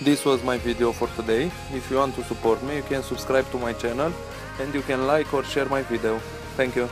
This was my video for today. If you want to support me, you can subscribe to my channel and you can like or share my video. Thank you.